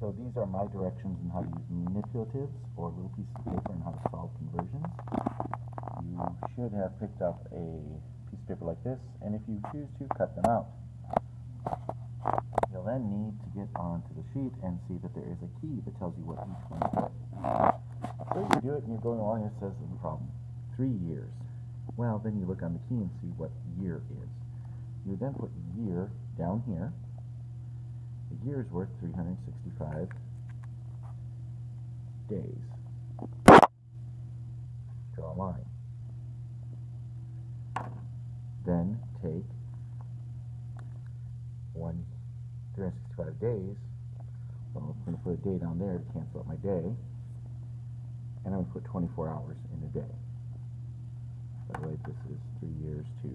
So these are my directions on how to use manipulatives or little pieces of paper and how to solve conversions. You should have picked up a piece of paper like this, and if you choose to, cut them out. You'll then need to get onto the sheet and see that there is a key that tells you what each one is. So you do it and you're going along and it says the problem. Three years. Well, then you look on the key and see what year is. You then put year down here a year is worth 365 days. Draw a line. Then take one 365 days. Well, I'm going to put a day down there to cancel out my day. And I'm going to put 24 hours in a day. By the way, this is three years to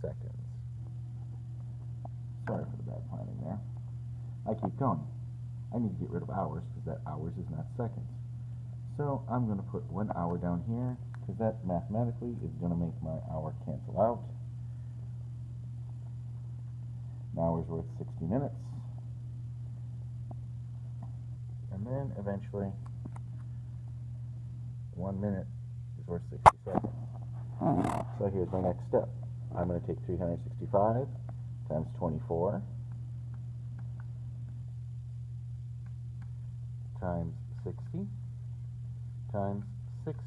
seconds. Sorry for the bad planning there. I keep going. I need to get rid of hours because that hours is not seconds. So I'm going to put one hour down here because that mathematically is going to make my hour cancel out. An hour is worth 60 minutes. And then eventually one minute is worth 60 seconds. So here's my next step. I'm going to take 365 times 24 times 60 times 60.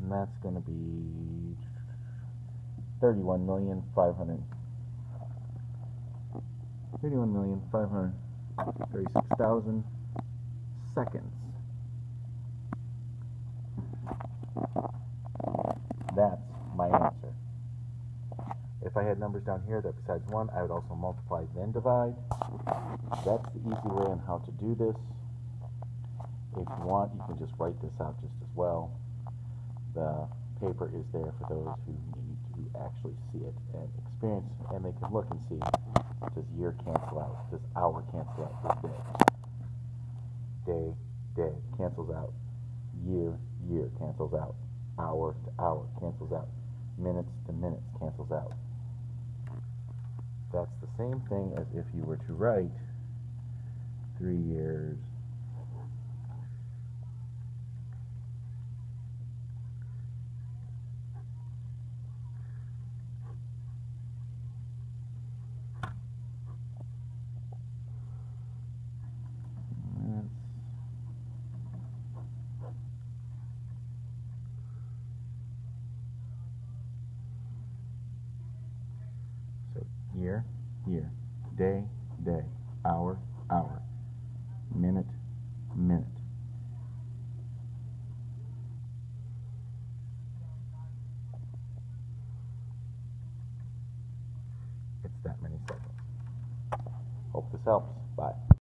And that's going to be 31,500 31,536,000 seconds. That's my answer. If I had numbers down here that besides 1, I would also multiply then divide. That's the easy way on how to do this. If you want, you can just write this out just as well. The paper is there for those who need to actually see it and experience, and they can look and see, does year cancel out? Does hour cancel out? Does day? Day, day cancels out. Year, year cancels out. Hour to hour cancels out. Minutes to minutes cancels out that's the same thing as if you were to write three years year, year, day, day, hour, hour, minute, minute. It's that many seconds. Hope this helps. Bye.